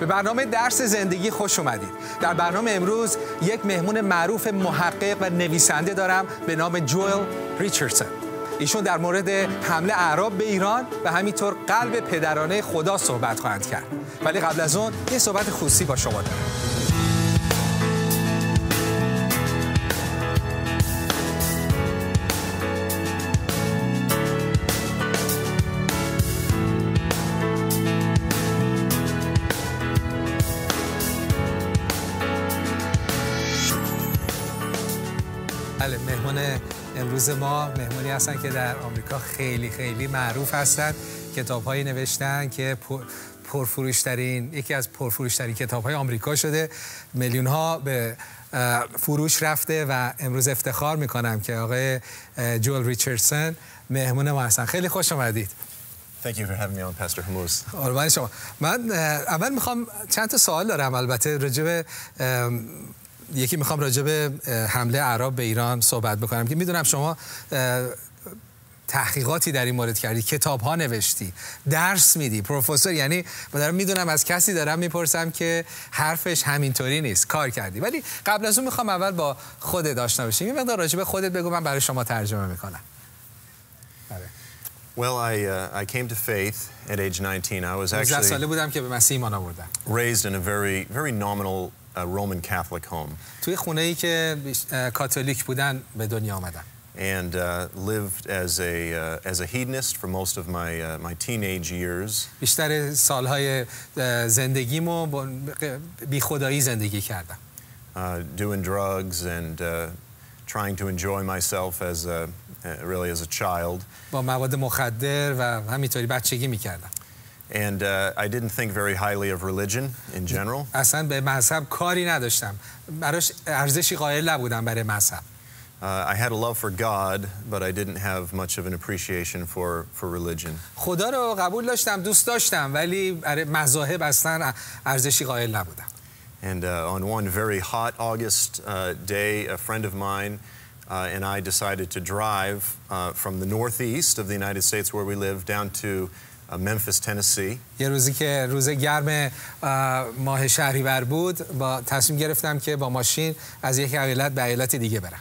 به برنامه درس زندگی خوش اومدید. در برنامه امروز یک مهمون معروف محقق و نویسنده دارم به نام جوئل ریچاردسون ایشون در مورد حمله اعراب به ایران و همینطور قلب پدرانه خدا صحبت خواهند کرد. ولی قبل از اون یه صحبت خصوصی با شما دارم. مهمون امروز ما مهمونی هستن که در آمریکا خیلی خیلی معروف هستند کتاب هایی نوشتن که پرفروشترین یکی از پرفروشترین کتاب های آمریکا شده. میلیون ها به فروش رفته و امروز افتخار می‌کنم که آقای جول ریچاردسون مهمون ما هستن. خیلی خوش آمدید. Thank you for having me on, Pastor. قربان شما. من اول می‌خوام چند تا سوال دارم. البته راجب یکی می‌خوام راجع به حمله عرب به ایران صحبت بکنم که می‌دونم شما تحقیقاتی در این مورد کردی کتاب ها نوشتی درس میدی پروفسور یعنی دارم می‌دونم از کسی دارم می‌پرسم که حرفش همینطوری نیست کار کردی. ولی قبل از اون می‌خوام اول با خودت آشنا بشیم. یه مقدار راجع به خودت بگو من برای شما ترجمه می‌کنم. Well, I, uh, I came to faith at age 19. I was actually بودم که به مسیح ایمان آوردم. raised in a very, very nominal uh, Roman Catholic home توی خونه ای که بیش- اه، کاتولیک بودن به دنیا آمدم and uh, lived as a, uh, as a hedonist for most of my, uh, my teenage years. بیشتر سالهای اه، زندگیمو با بی خدایی زندگی کردم uh, doing drugs and uh, trying to enjoy myself as a, uh, really as a child. با مواد مخدر و همینطوری بچگی میکردم And uh, I didn't think very highly of religion in general. اصلا به مذهب کاری نداشتم براش ارزشی قائل نبودم برای مذهب Uh, I had a love for God, but I didn't have much of an appreciation for, for religion. خدا رو قبول داشتم دوست داشتم ولی برای مذاهب اصلا ارزشی قائل نبودم And uh, on one very hot August uh, day, a friend of mine uh, and I decided to drive uh, from the northeast of the United States where we live down to uh, Memphis, Tennessee. یه روزی که روز گرم اه، ماه شهریور بود با تصمیم گرفتم که با ماشین از یک ایالت به ایالت دیگه برم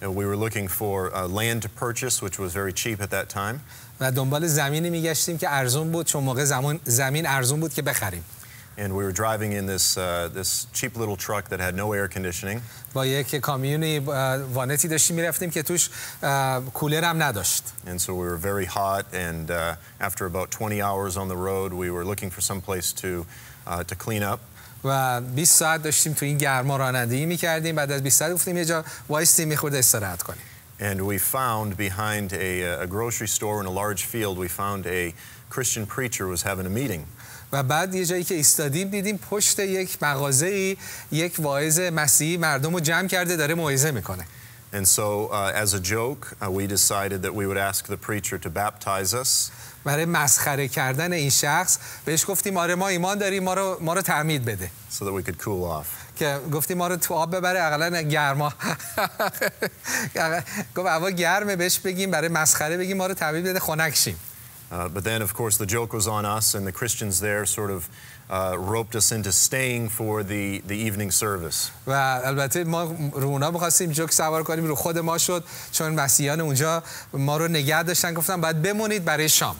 And we were looking for uh, land to purchase, which was very cheap at that time. و دنبال زمینی میگشتیم که ارزون بود چون موقع زمان زمین ارزون بود که بخریم And we were driving in this, uh, this cheap little truck that had no air conditioning. با یک کامیونی اه، وانتی داشتیم میرفتیم که توش اه، کولر هم نداشت And so we were very hot. And uh, after about 20 hours on the road, we were looking for some place to, uh, to clean up. و 20 ساعت داشتیم تو این گرما رانندگی میکردیم بعد از 20 ساعت گفتیم یه جا وایستیم میخورد استراحت کنیم And we found behind a, a grocery store in a large field, we found a Christian preacher was having a meeting. و بعد یه جایی که ایستادیم دیدیم پشت یک مغازه یک واعظ مسیحی مردم رو جمع کرده داره موعظه می‌کنه And so, uh, as a joke, uh, we decided that we would ask the preacher to baptize us. برای مسخره کردن این شخص بهش گفتیم آره ما ایمان داریم ما رو ما رو تعمید بده so that we could cool off. که گفتیم ما رو تو آب ببره اقلا گرما گفت هوا گرمه بهش بگیم برای مسخره بگیم ما رو تعمید بده خنک شیم Uh, but then, of course, the joke was on us, and the Christians there sort of uh, roped us into staying for the, the evening service. و البته ما رو اونا می‌خواستیم جوک سوار کنیم رو خود ما شد چون مسیحیان اونجا ما رو نگه داشتن گفتن باید بمونید برای شام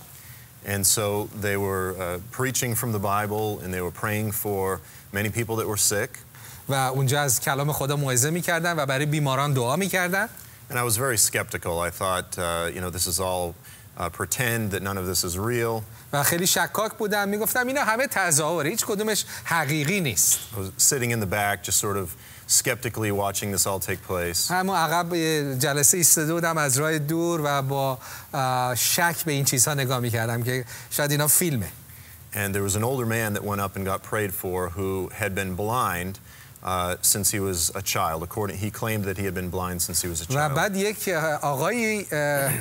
And so they were uh, preaching from the Bible, and they were praying for many people that were sick. و اونجا از کلام خدا موعظه میکردن و برای بیماران دعا میکردن And I was very skeptical. I thought, uh, you know, this is all uh, pretend, that none of this is real. و خیلی شکاک بودم میگفتم اینا همه تظاهره هیچ کدومش حقیقی نیست I was sitting in the back, just sort of skeptically watching this all take place. همون عقب یه جلسه ایستاده بودم از راه دور و با آه، شک به این چیزها نگاه میکردم که شاید اینا فیلمه And there was an older man that went up and got prayed for who had been blind uh, since he was a child. According, he claimed that he had been blind since he was a و child. بعد یک آقایی اه،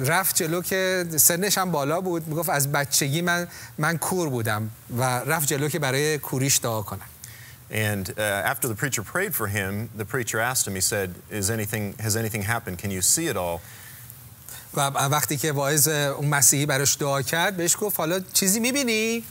رفت جلو که سنش هم بالا بود می‌گفت از بچگی من من کور بودم و رفت جلو که برای کوریش دعا کنم And uh, after the preacher prayed for him, the preacher asked him, he said, Is anything, Has anything happened? Can you see it all? و وقتی که واعظ اون مسیحی براش دعا کرد بهش گفت حالا چیزی می‌بینی؟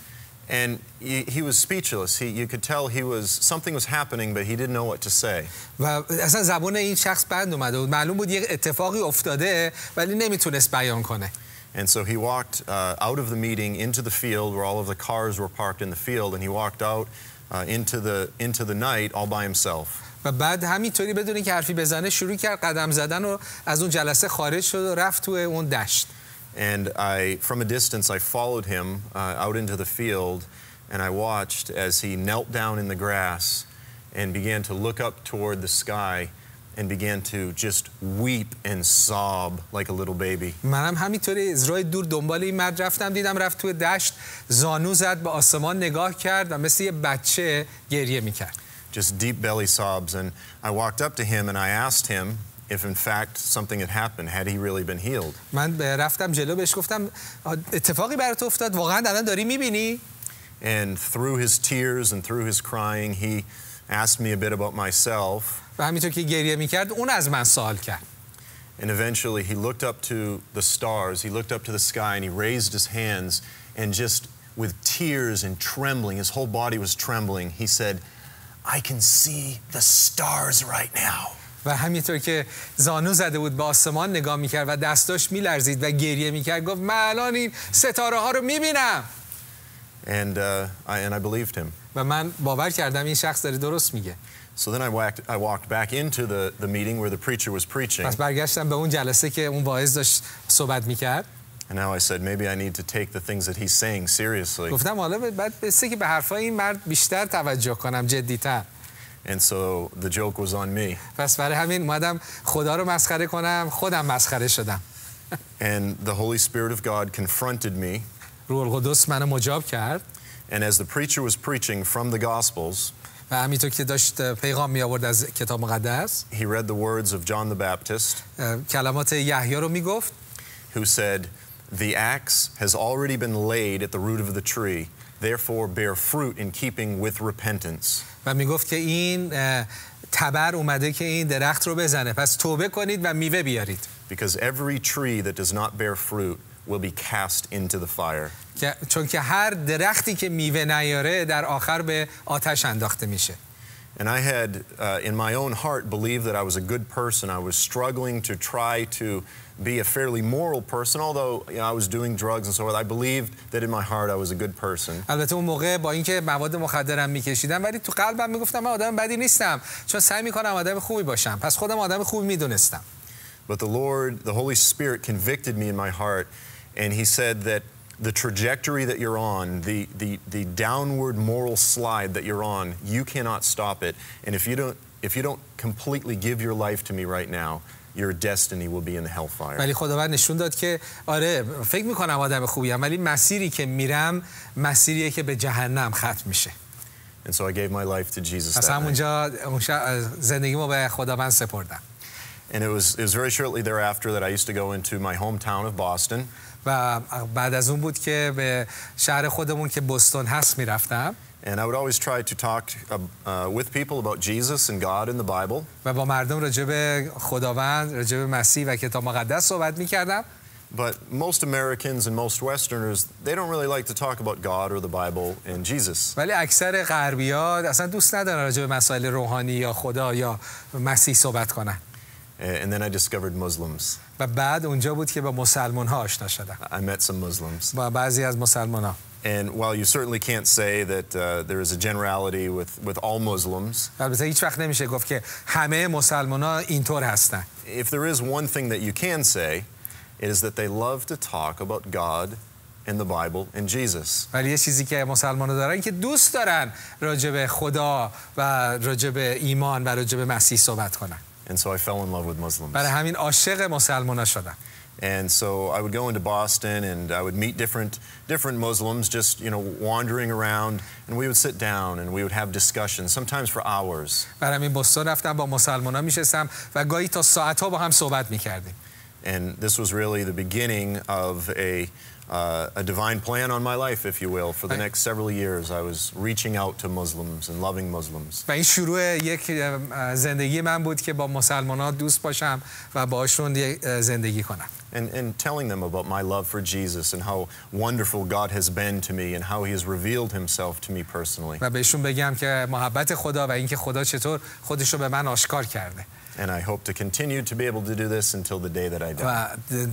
And he, he was speechless. He, you could tell he was, something was happening, but he didn't know what to say. و اصلا زبان این شخص بند اومده بود معلوم بود یه اتفاقی افتاده ولی نمیتونست بیان کنه And so he walked uh, out of the meeting into the field where all of the cars were parked in the field, and he walked out uh, into, the, into the night all by himself. و بعد همینطوری بدون اینکه حرفی بزنه شروع کرد قدم زدن و از اون جلسه خارج شد و رفت تو اون دشت And I, from a distance, I followed him uh, out into the field, and I watched as he knelt down in the grass and began to look up toward the sky and began to just weep and sob like a little baby. منم همینطوری از راه دور دنبال این مرد رفتم دیدم رفت توی دشت زانو زد به آسمان نگاه کرد و مثل یه بچه گریه میکرد Just deep belly sobs. And I walked up to him and I asked him if, in fact, something had happened. Had he really been healed? من به- رفتم جلو بهش گفتم "آ، اتفاقی برات افتاد واقعا الان داری میبینی And through his tears and through his crying, he asked me a bit about myself. و همینطور که گریه میکرد اون از من سوال کرد And eventually he looked up to the stars, he looked up to the sky, and he raised his hands and just with tears and trembling, his whole body was trembling, he said, I can see the stars right now. و همینطور که زانو زده بود به آسمان نگاه می‌کرد و دستاش میلرزید و گریه می‌کرد گفت من الان این ستاره ها رو می‌بینم And, uh, I, and I believed him. و من باور کردم این شخص داره درست میگه So then I walked, I walked back into the, the meeting where the preacher was preaching. پس برگشتم به اون جلسه که اون واعظ داشت صحبت می‌کرد And now I said, maybe I need to take the things that he's saying seriously. گفتم حالا بعد بسه که به حرفای این مرد بیشتر توجه کنم جدیتر And so the joke was on me. پس برای همین اومدم خدا رو مسخره کنم خودم مسخره شدم And the Holy Spirit of God confronted me. روح القدس منو مجاب کرد And as the preacher was preaching from the Gospels, و همینطور که داشت پیغام می آورد از کتاب مقدس he read the words of John the Baptist, اه، کلمات یحیی رو میگفت who said, The axe has already been laid at the root of the tree, therefore bear fruit in keeping with repentance. و می‌گفت که این تبر اومده که این درخت رو بزنه. پس توبه کنید و میوه بیارید. Because every tree that does not bear fruit will be cast into the fire. چون که هر درختی که میوه نیاره در آخر به آتش انداخته میشه. And I had, uh, in my own heart, believed that I was a good person. I was struggling to try to be a fairly moral person, although you know, I was doing drugs and so forth. I believed that in my heart I was a good person. البته اون موقع با اینکه مواد مخدرم میکشیدم ولی تو قلبم میگفتم من آدم بدی نیستم چون سعی میکنم آدم خوبی باشم پس خودم آدم خوبی میدونستم But the Lord, the Holy Spirit convicted me in my heart, and He said that the trajectory that you're on, the, the, the downward moral slide that you're on, you cannot stop it. And if you don't, if you don't completely give your life to me right now, your destiny will be in the hellfire. ولی خداوند نشون داد که آره فکر میکنم آدم خوبیم ولی مسیری که میرم مسیریه که به جهنم ختم میشه And so I gave my life to Jesus پس that night. همونجا اون شب زندگیمو به خداوند سپردم And it was, it was very shortly thereafter that I used to go into my hometown of Boston. و بعد از اون بود که به شهر خودمون که بوستون هست میرفتم And I would always try to talk uh, uh, with people about Jesus and God and the Bible. و با مردم راجع به خداوند راجع به مسیح و کتاب مقدس صحبت میکردم But most Americans and most Westerners, they don't really like to talk about God or the Bible and Jesus. ولی اکثر غربی ها اصلا دوست ندارن راجع به مسائل روحانی یا خدا یا مسیح صحبت کنن And then I discovered Muslims. و بعد اونجا بود که با مسلمان ها آشنا شدم I met some Muslims. با بعضی از مسلمان ها And while you certainly can't say that uh, there is a generality with, with all Muslims, البته هیچ وقت نمیشه گفت که همه مسلمان ها اینطور هستن if there is one thing that you can say, it is that they love to talk about God and the Bible and Jesus. ولی یه چیزی که مسلمان ها دارن که دوست دارن راجع به خدا و راجع به ایمان و راجع به مسیح صحبت کنن And so I fell in love with Muslims. برای همین عاشق مسلمان ها شدم And so I would go into Boston and I would meet different, different Muslims just, you know, wandering around. And we would sit down and we would have discussions, sometimes for hours. برای همین بستون رفتم با مسلمان ها میشستم و گاهی تا ساعت ها با هم صحبت میکردیم And this was really the beginning of a, uh, a divine plan on my life, if you will. For the Right. next several years, I was reaching out to Muslims and loving Muslims. و این شروع یک اه، زندگی من بود که با مسلمان ها دوست باشم و باشون یک اه، زندگی کنم and, and telling them about my love for Jesus and how wonderful God has been to me and how he has revealed himself to me personally. و بهشون بگم که محبت خدا و اینکه خدا چطور خودش رو به من آشکار کرده And I hope to continue to be able to do this until the day that I die. و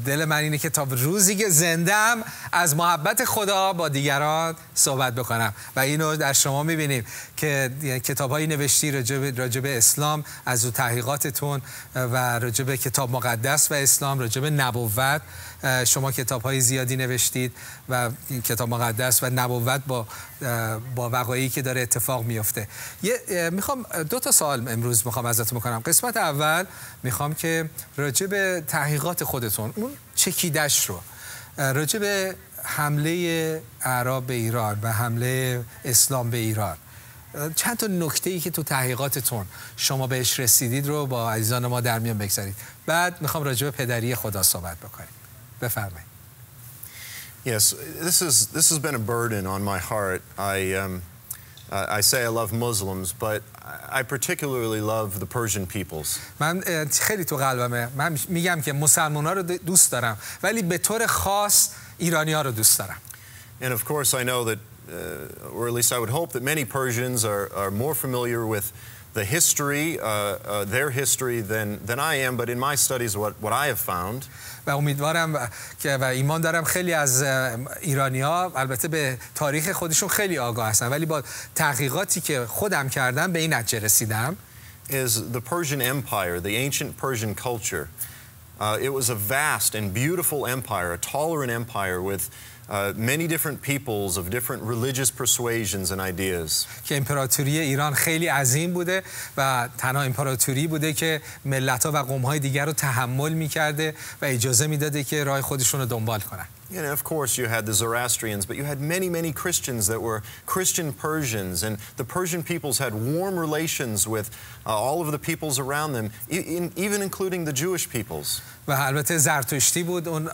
دل من اینه که تا روزی که زندم از محبت خدا با دیگران صحبت بکنم. و اینو در شما می‌بینیم که کتاب های نوشتی راجب, راجب اسلام از او تحقیقاتتون و راجب کتاب مقدس و اسلام راجب نبوت. شما کتاب های زیادی نوشتید و کتاب مقدس و نبوت با با وقایعی که داره اتفاق میفته می‌خوام دو تا سوال امروز می‌خوام ازتون بکنم. قسمت اول می‌خوام که راجع به تحقیقات خودتون اون چکیدش رو راجع به حمله اعراب به ایران و حمله اسلام به ایران چند تا نکته ای که تو تحقیقاتتون شما بهش رسیدید رو با عزیزان ما در میان بگذارید. بعد می‌خوام راجع به پدری خدا صحبت بکنیم. بفرمایید. Yes, this is this has been a burden on my heart. I um, I say I love Muslims, but I particularly love the Persian peoples. من خیلی تو قلبمه. من میگم که مسلمان‌ها رو دوست دارم، ولی به طور خاص ایرانی‌ها رو دوست دارم. And of course, I know that, uh, or at least I would hope that many Persians are, are more familiar with the history, uh, uh, their history, than, than I am. But in my studies, what, what I have found و امیدوارم که و ایمان دارم خیلی از ایرانی ها البته به تاریخ خودشون خیلی آگاه هستن ولی با تحقیقاتی که خودم کردم به این نتیجه رسیدم is the Persian Empire, the ancient Persian culture. Uh, it was a vast and beautiful empire, a tolerant empire with uh, many different peoples of different religious persuasions and ideas. که امپراتوری ایران خیلی عظیم بوده و تنها امپراتوری بوده که ملت‌ها و قوم‌های دیگر رو تحمل می‌کرده و اجازه می‌داده که راه خودشون رو دنبال کنن. And of course, you had the Zoroastrians, but you had many, many Christians that were Christian Persians, and the Persian peoples had warm relations with uh, all of the peoples around them, in, even including the Jewish peoples. و البته زرتشتی بود اون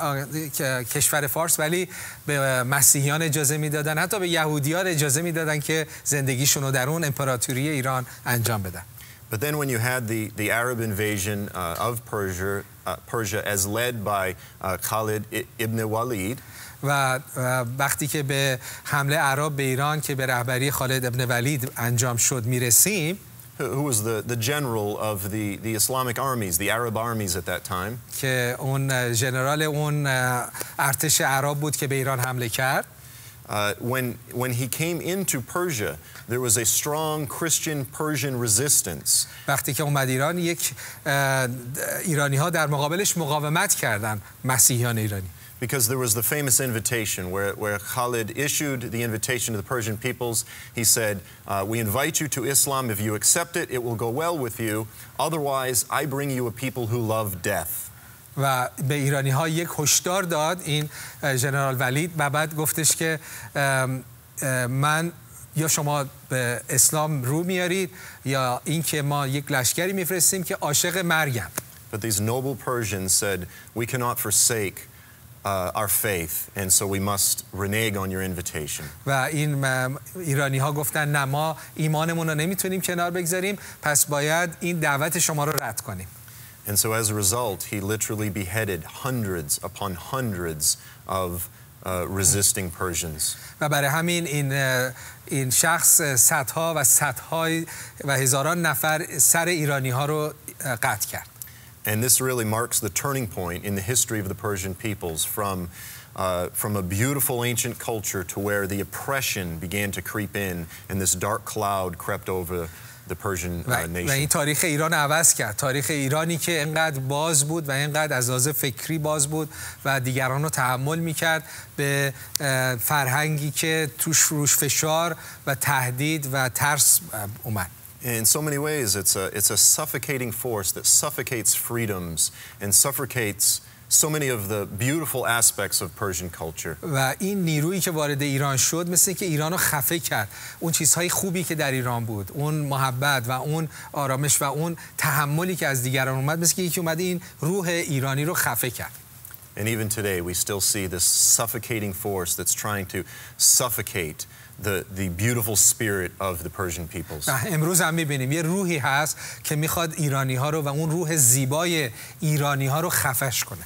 کشور فارس ولی به مسیحیان اجازه میدادن حتی به یهودیان اجازه میدادن که زندگیشون رو در اون امپراتوری ایران انجام بدن But then when you had the, the Arab invasion uh, of Persia, uh, Persia as led by uh, Khalid ibn Walid, و وقتی که به حمله عرب به ایران که به رهبری خالد ابن ولید انجام شد میرسیم who was the, the general of the, the Islamic armies, the Arab armies at that time. که اون ژنرال اون ارتش عرب بود که به ایران حمله کرد. Uh, when, when he came into Persia, there was a strong Christian Persian resistance. وقتی که اومد ایران یک ایرانی ها در مقابلش مقاومت کردند مسیحیان ایرانی. because there was the famous invitation where, where Khalid issued the invitation to the Persian peoples. He said, uh, We invite you to Islam. If you accept it, it will go well with you. Otherwise, I bring you a people who love death. و به ایرانی ها یک هشدار داد این جنرال ولید و بعد گفتش که من یا شما به اسلام رو میارید یا اینکه ما یک لشکری میفرستیم که عاشق مرگم But these noble Persians said, we cannot forsake uh, our faith and so we must renege on your invitation. و این ایرانی ها گفتن نه ما ایمانمون رو نمی‌تونیم کنار بگذاریم پس باید این دعوت شما رو رد کنیم. And so as a result he literally beheaded hundreds upon hundreds of uh, resisting Persians. و برای همین این این شخص صدها و صدهای و هزاران نفر سر ایرانی ها رو قطع کرد. And this really marks the turning point in the history of the Persian peoples from, uh, from a beautiful ancient culture to where the oppression began to creep in and this dark cloud crept over the Persian uh, nation. و این تاریخ ایران عوض کرد. تاریخ ایرانی که اینقدر باز بود و اینقدر از لحاظ فکری باز بود و دیگران رو تحمل می‌کرد به فرهنگی که توش روش فشار و تهدید و ترس اومد. In so many ways, it's a, it's a suffocating force that suffocates freedoms and suffocates so many of the beautiful aspects of Persian culture. و این نیرویی که وارد ایران شد مثل که ایران رو خفه کرد اون چیزهای خوبی که در ایران بود اون محبت و اون آرامش و اون تحملی که از دیگران اومد مثل که یکی اومد این روح ایرانی رو خفه کرد And even today we still see this suffocating force that's trying to suffocate the, the beautiful spirit of the Persian peoples. امروز هم میبینیم یه روحی هست که میخواد ایرانی ها رو و اون روح زیبای ایرانی ها رو خفش کنه.